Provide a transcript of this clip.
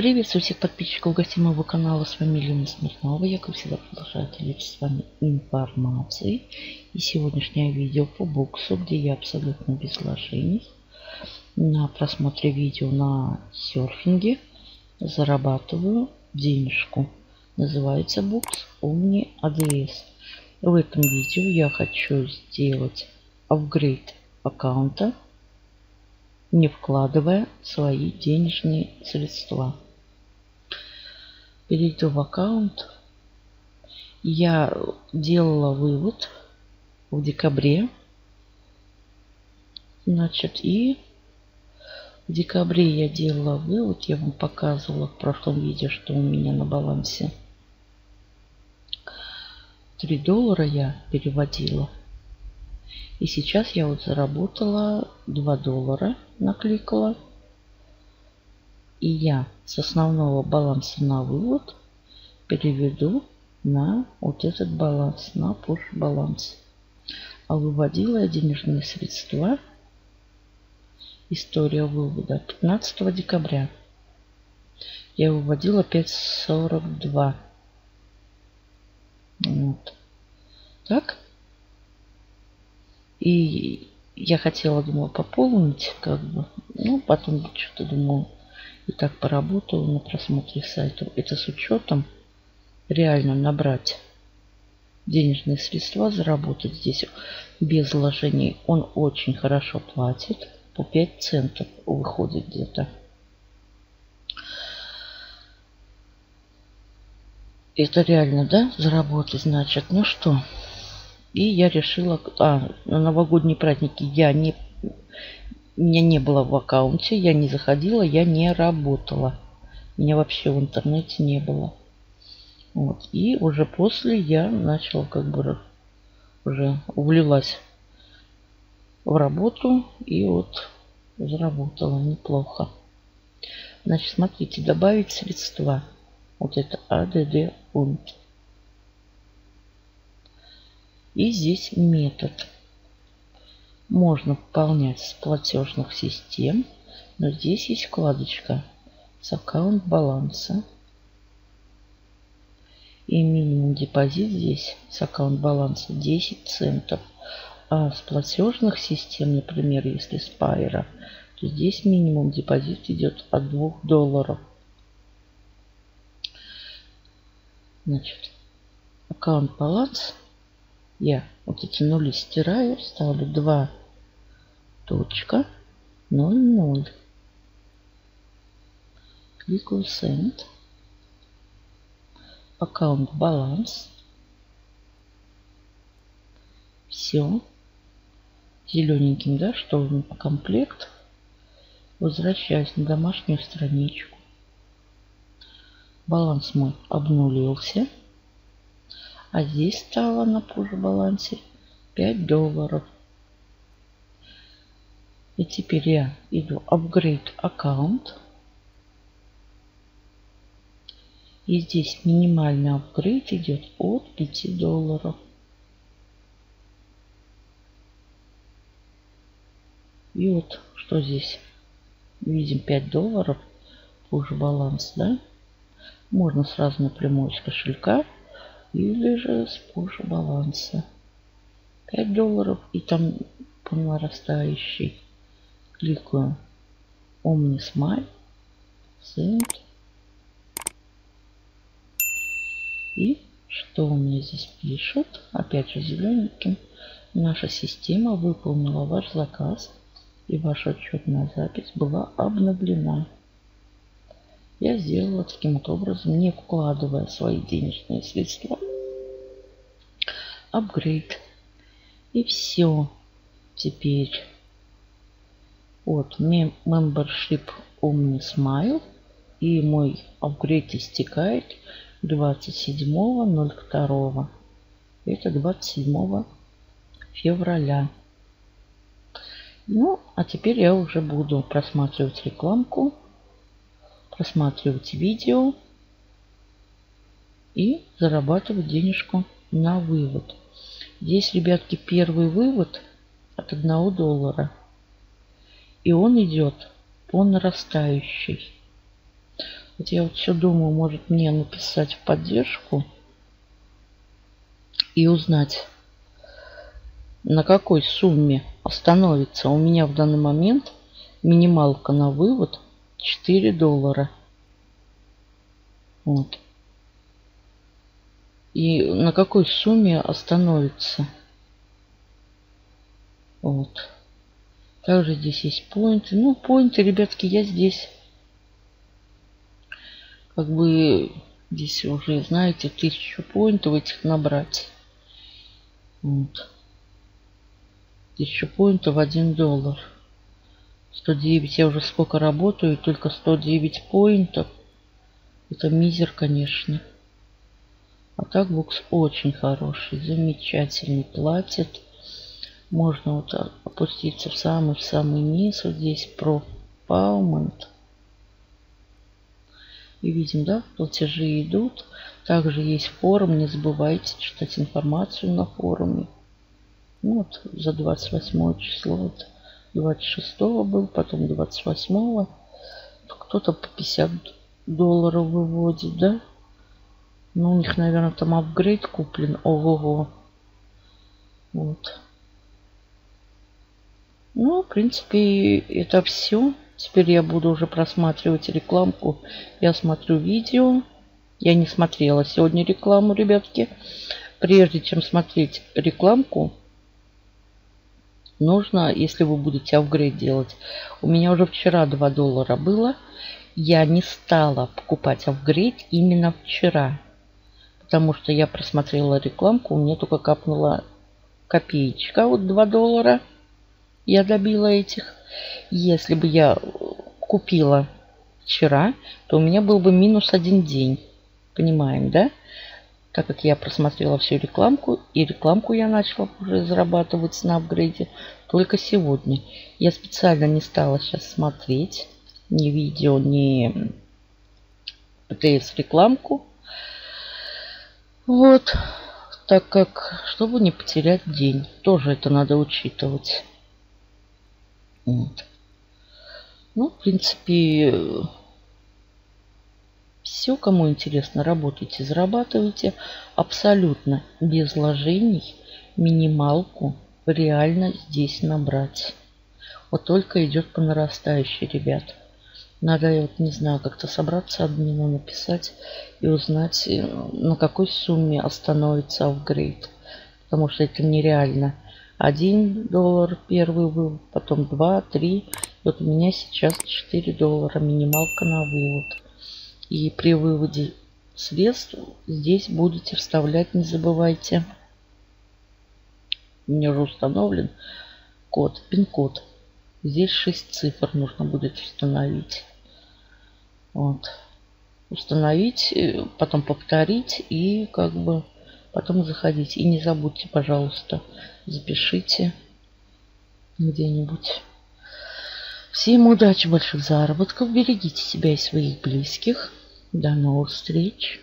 Приветствую всех подписчиков гостей моего канала. С вами Лена Смирнова. Я, как всегда, продолжаю делиться с вами информацией. И сегодняшнее видео по боксу, где я абсолютно без вложений на просмотре видео на серфинге зарабатываю денежку. Называется бокс Omni ADS. В этом видео я хочу сделать апгрейд аккаунта не вкладывая свои денежные средства. Перейду в аккаунт. Я делала вывод в декабре. Значит, и в декабре я делала вывод. Я вам показывала в прошлом видео, что у меня на балансе 3 доллара я переводила. И сейчас я вот заработала 2 доллара, накликала. И я с основного баланса на вывод переведу на вот этот баланс, на push баланс. А выводила я денежные средства. История вывода 15 декабря. Я выводила 5.42. Вот. Так. И я хотела, думаю, пополнить, как бы. Ну, потом что-то думаю, и так поработала на просмотре сайта. Это с учетом реально набрать денежные средства, заработать здесь без вложений. Он очень хорошо платит. По 5 центов выходит где-то. Это реально, да, заработать, значит. Ну что, и я решила, а, на новогодние праздники я не, меня не было в аккаунте, я не заходила, я не работала. Меня вообще в интернете не было. Вот. И уже после я начала как бы уже увлилась в работу и вот заработала неплохо. Значит, смотрите, добавить средства. Вот это АДД пункт. И здесь метод. Можно пополнять с платежных систем, но здесь есть вкладочка с аккаунт баланса. И минимум депозит здесь с аккаунт баланса 10 центов. А с платежных систем, например, если с Пайра, то здесь минимум депозит идет от 2 долларов. Значит, аккаунт баланс я вот эти нули стираю, ставлю 2 точка 0, 0. Кликаю Send. Аккаунт баланс. Все. Зелененьким, да, что комплект. Возвращаюсь на домашнюю страничку. Баланс мой обнулился. А здесь стало на push балансе 5 долларов. И теперь я иду upgrade аккаунт. И здесь минимальный апгрейд идет от 5 долларов. И вот что здесь. Видим 5 долларов. Push баланс, да? Можно сразу напрямую из кошелька или же с позже баланса. 5 долларов и там по нарастающей кликаю Omnismile, Send. И что у меня здесь пишут? Опять же зелененьким. Наша система выполнила ваш заказ и ваша отчетная запись была обновлена. Я сделала таким вот образом, не вкладывая свои денежные средства. Апгрейд. И все. Теперь вот membership Omnismile. И мой апгрейд истекает 27.02. Это 27 февраля. Ну, а теперь я уже буду просматривать рекламку просматривать видео и зарабатывать денежку на вывод. Здесь, ребятки, первый вывод от 1 доллара. И он идет по нарастающей. Вот я вот все думаю, может мне написать в поддержку и узнать, на какой сумме остановится у меня в данный момент минималка на вывод 4 доллара. Вот. И на какой сумме остановится. Вот. Также здесь есть поинты. Ну, поинты, ребятки, я здесь как бы здесь уже, знаете, тысячу поинтов этих набрать. Вот. Тысячу поинтов 1 доллар. 109. Я уже сколько работаю, только 109 поинтов. Это мизер, конечно. А так бокс очень хороший, замечательный, платит. Можно вот опуститься в самый-самый низ. Вот здесь про Паумент. И видим, да, платежи идут. Также есть форум, не забывайте читать информацию на форуме. Ну, вот за 28 число, вот 26 был, потом 28. Кто-то по 50 долларов выводит, да? Ну, у них, наверное, там апгрейд куплен. Ого-го. Вот. Ну, в принципе, это все. Теперь я буду уже просматривать рекламку. Я смотрю видео. Я не смотрела сегодня рекламу, ребятки. Прежде чем смотреть рекламку, нужно, если вы будете апгрейд делать. У меня уже вчера 2 доллара было. Я не стала покупать апгрейд именно вчера. Потому что я просмотрела рекламку. У меня только капнула копеечка. Вот 2 доллара. Я добила этих. Если бы я купила вчера, то у меня был бы минус один день. Понимаем, да? Так как я просмотрела всю рекламку, и рекламку я начала уже зарабатывать на апгрейде только сегодня. Я специально не стала сейчас смотреть ни видео, ни ПТС рекламку. Вот. Так как, чтобы не потерять день. Тоже это надо учитывать. Вот. Ну, в принципе, все, кому интересно, работайте, зарабатывайте абсолютно без вложений минималку реально здесь набрать. Вот только идет по нарастающей, ребят. Надо, я вот не знаю, как-то собраться админу, написать и узнать, э, на какой сумме остановится апгрейд. Потому что это нереально. 1 доллар первый вывод, потом 2, 3. Вот у меня сейчас 4 доллара минималка на вывод. И при выводе средств здесь будете вставлять, не забывайте. У меня уже установлен код, пин-код. Здесь 6 цифр нужно будет установить. Вот. Установить, э, потом повторить и как бы потом заходить. И не забудьте, пожалуйста, запишите где-нибудь. Всем удачи, больших заработков. Берегите себя и своих близких. До новых встреч.